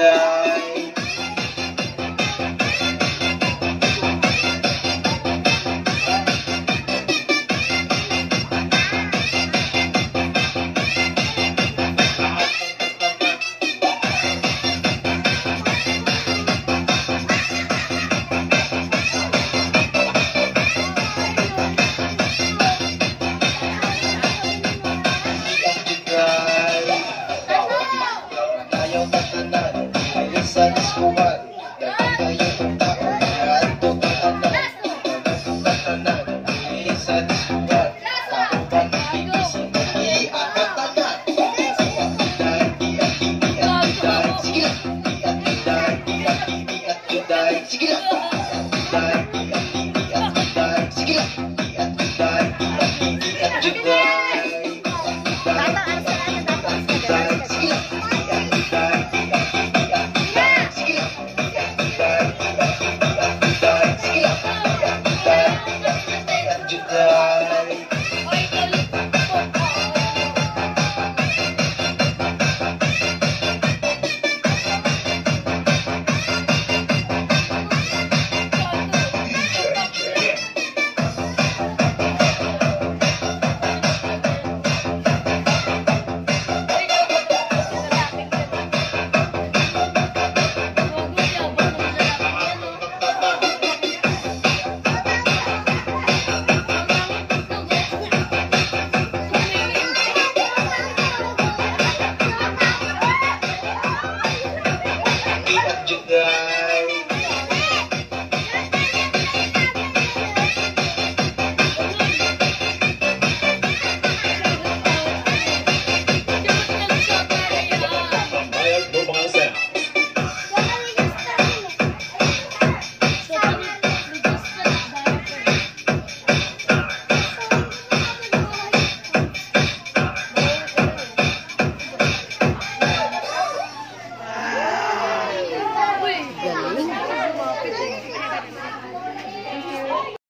the Check it out.